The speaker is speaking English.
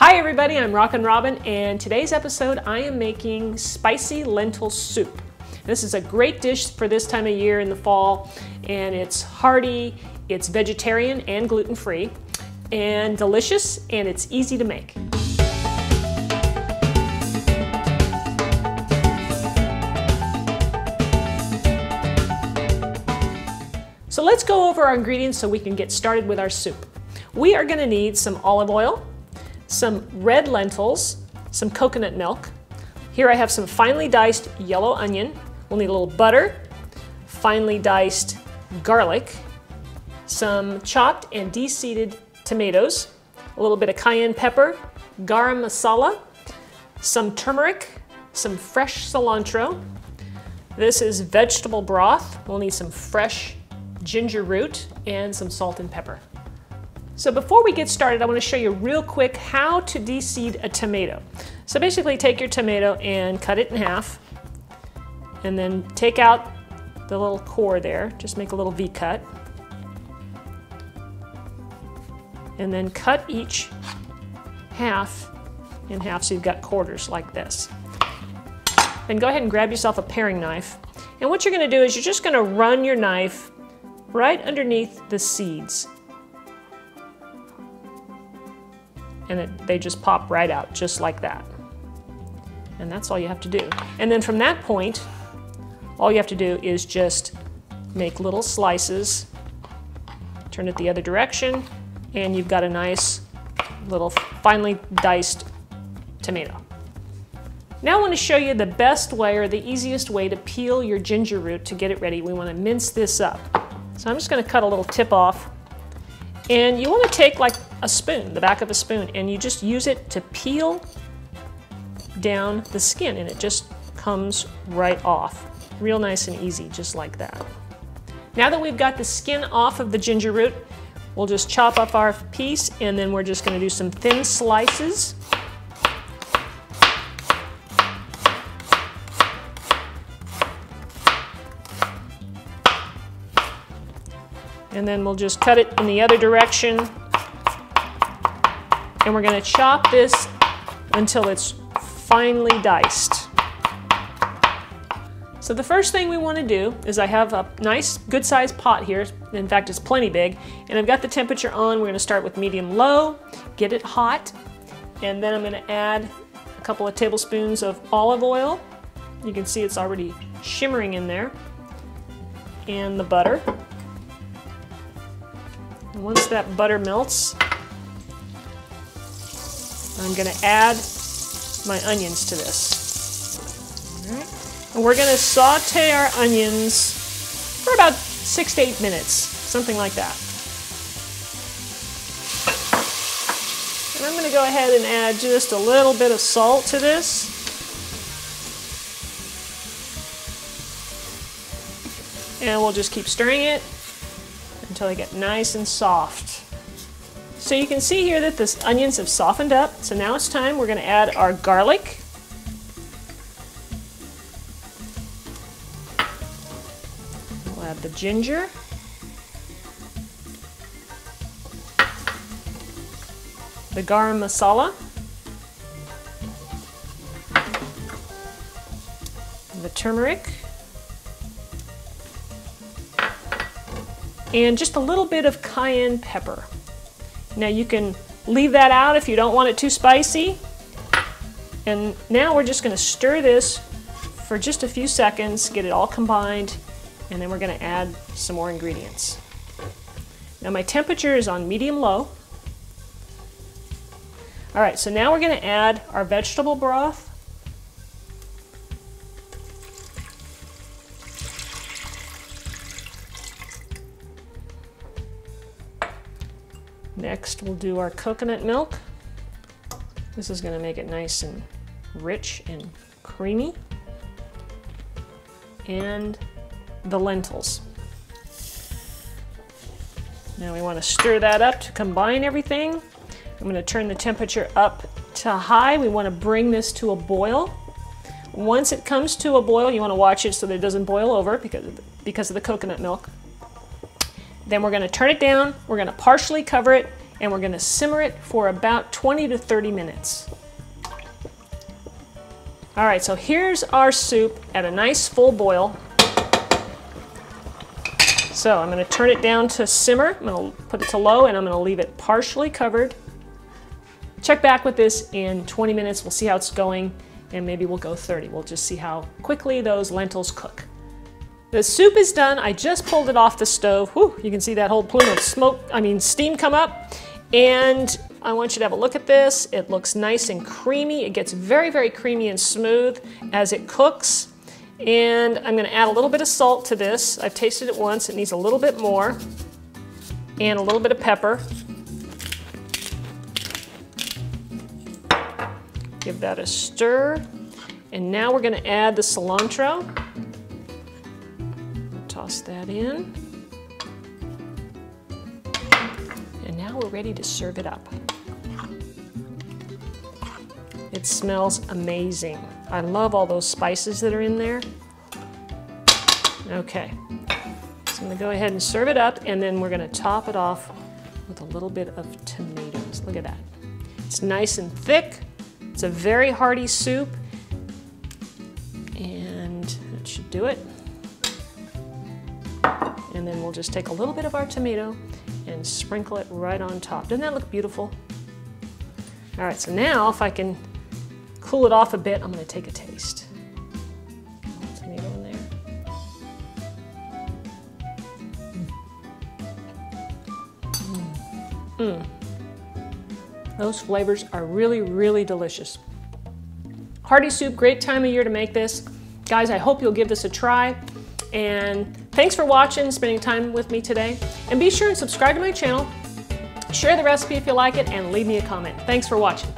Hi everybody, I'm Rockin' Robin and today's episode I am making spicy lentil soup. This is a great dish for this time of year in the fall and it's hearty, it's vegetarian and gluten-free and delicious and it's easy to make. So let's go over our ingredients so we can get started with our soup. We are going to need some olive oil, some red lentils, some coconut milk. Here I have some finely diced yellow onion. We'll need a little butter, finely diced garlic, some chopped and de-seeded tomatoes, a little bit of cayenne pepper, garam masala, some turmeric, some fresh cilantro. This is vegetable broth. We'll need some fresh ginger root and some salt and pepper. So before we get started, I want to show you real quick how to de-seed a tomato. So basically take your tomato and cut it in half and then take out the little core there, just make a little V-cut. And then cut each half in half so you've got quarters like this. Then go ahead and grab yourself a paring knife. And what you're going to do is you're just going to run your knife right underneath the seeds. And it, they just pop right out, just like that. And that's all you have to do. And then from that point, all you have to do is just make little slices, turn it the other direction, and you've got a nice little finely diced tomato. Now I want to show you the best way or the easiest way to peel your ginger root to get it ready. We want to mince this up. So I'm just going to cut a little tip off. And you want to take like a spoon, the back of a spoon, and you just use it to peel down the skin and it just comes right off. Real nice and easy, just like that. Now that we've got the skin off of the ginger root, we'll just chop up our piece and then we're just gonna do some thin slices. And then we'll just cut it in the other direction and we're going to chop this until it's finely diced. So the first thing we want to do is I have a nice good sized pot here. In fact, it's plenty big. And I've got the temperature on. We're going to start with medium low, get it hot. And then I'm going to add a couple of tablespoons of olive oil. You can see it's already shimmering in there. And the butter. And once that butter melts, I'm going to add my onions to this. And we're going to saute our onions for about six to eight minutes, something like that. And I'm going to go ahead and add just a little bit of salt to this. And we'll just keep stirring it until they get nice and soft. So you can see here that the onions have softened up. So now it's time we're going to add our garlic. We'll add the ginger. The garam masala. The turmeric. And just a little bit of cayenne pepper. Now you can leave that out if you don't want it too spicy. And now we're just going to stir this for just a few seconds, get it all combined, and then we're going to add some more ingredients. Now my temperature is on medium-low. All right, so now we're going to add our vegetable broth. Next, we'll do our coconut milk. This is gonna make it nice and rich and creamy. And the lentils. Now we wanna stir that up to combine everything. I'm gonna turn the temperature up to high. We wanna bring this to a boil. Once it comes to a boil, you wanna watch it so that it doesn't boil over because of the, because of the coconut milk. Then we're gonna turn it down, we're gonna partially cover it, and we're gonna simmer it for about 20 to 30 minutes. All right, so here's our soup at a nice full boil. So I'm gonna turn it down to simmer. I'm gonna put it to low and I'm gonna leave it partially covered. Check back with this in 20 minutes. We'll see how it's going and maybe we'll go 30. We'll just see how quickly those lentils cook. The soup is done. I just pulled it off the stove. Whew, you can see that whole plume of smoke, I mean steam come up. And I want you to have a look at this. It looks nice and creamy. It gets very, very creamy and smooth as it cooks. And I'm gonna add a little bit of salt to this. I've tasted it once, it needs a little bit more. And a little bit of pepper. Give that a stir. And now we're gonna add the cilantro. Toss that in. And now we're ready to serve it up. It smells amazing. I love all those spices that are in there. Okay, so I'm gonna go ahead and serve it up and then we're gonna top it off with a little bit of tomatoes. Look at that. It's nice and thick. It's a very hearty soup and that should do it. And then we'll just take a little bit of our tomato and sprinkle it right on top. Doesn't that look beautiful? All right, so now if I can cool it off a bit, I'm gonna take a taste. Tomato in there. Mm. Mm. Those flavors are really, really delicious. Hearty soup, great time of year to make this. Guys, I hope you'll give this a try. And thanks for watching, spending time with me today. And be sure and subscribe to my channel, share the recipe if you like it, and leave me a comment. Thanks for watching.